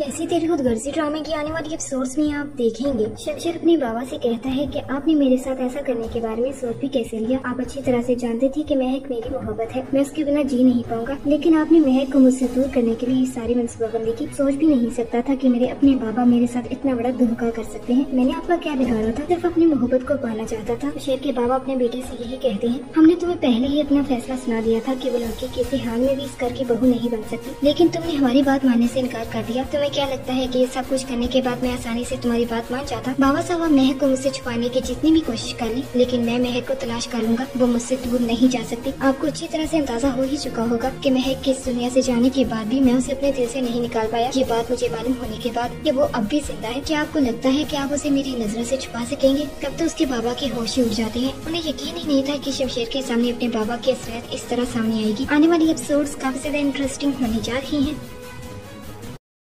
ऐसी तेरी खुदगर्जी ड्रामे की आने वाली एपिसोड्स में आप देखेंगे? शमशेर अपने बाबा से कहता है कि आपने मेरे साथ ऐसा करने के बारे में सोच भी कैसे लिया? आप अच्छी तरह से जानते थे कि महक मेरी मोहब्बत है। मैं उसके बिना जी नहीं पाऊँगा। लेकिन आपने महक को मुझसे दूर करने के लिए सारी मनसूबाबंदी की सोच भी नहीं सकता था की मेरे अपने बाबा मेरे साथ इतना बड़ा धोखा कर सकते हैं। मैंने आपका क्या बिगाड़ा था? सिर्फ़ अपनी मोहब्बत को पाना चाहता था। शेर के बाबा अपने बेटे से यही कहते हैं, हमने तुम्हें पहले ही अपना फैसला सुना दिया था की वो लड़की किसी हाल में भी इस घर की बहू नहीं बन सकती। लेकिन तुमने हमारी बात मानने से इनकार कर दिया। तुम्हें क्या लगता है कि ये सब कुछ करने के बाद मैं आसानी से तुम्हारी बात मान जाता? बाबा साहब महक को मुझसे छुपाने की जितनी भी कोशिश कर ली, लेकिन मैं महक को तलाश कर लूँगा वो मुझसे दूर नहीं जा सकती। आपको अच्छी तरह से अंदाज़ा हो ही चुका होगा कि महक की इस दुनिया से जाने के बाद भी मैं उसे अपने दिल से नहीं निकाल पाया। ये बात मुझे मालूम होने के बाद वो अब भी ज़िंदा है। क्या आपको लगता है कि आप उसे मेरी नज़रों से छुपा सकेंगे? तब तो उसके बाबा के होश ही उड़ जाते हैं। उन्हें यकीन ही नहीं था कि शमशेर के सामने अपने बाबा की असलियत इस तरह सामने आएगी। आने वाली एपिसोड्स काफ़ी ज़्यादा इंटरेस्टिंग होने जा रही हैं।